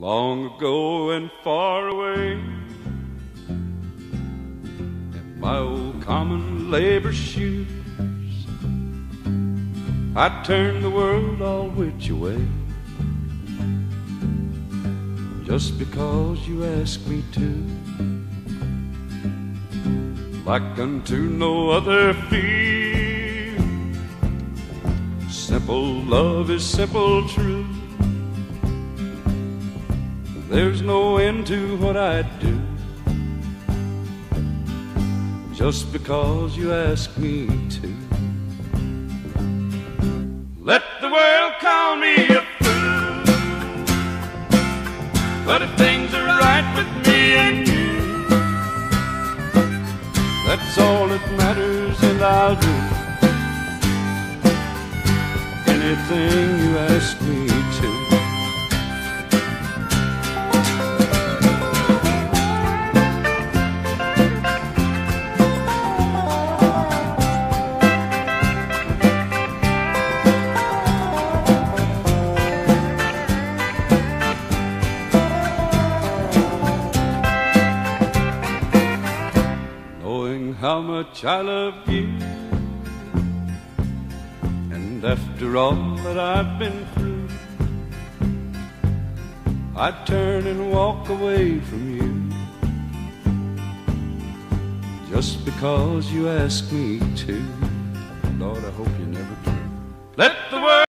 Long ago and far away, in my old common labor shoes, I turned the world all which way. Just because you ask me to, like unto no other feel. Simple love is simple truth. There's no end to what I do. Just because you ask me to. Let the world call me a fool. But if things are right with me and you, that's all that matters, and I'll do anything you ask me to. How much I love you. And after all that I've been through, I'd turn and walk away from you. Just because you ask me to. Lord, I hope you never do. Let the world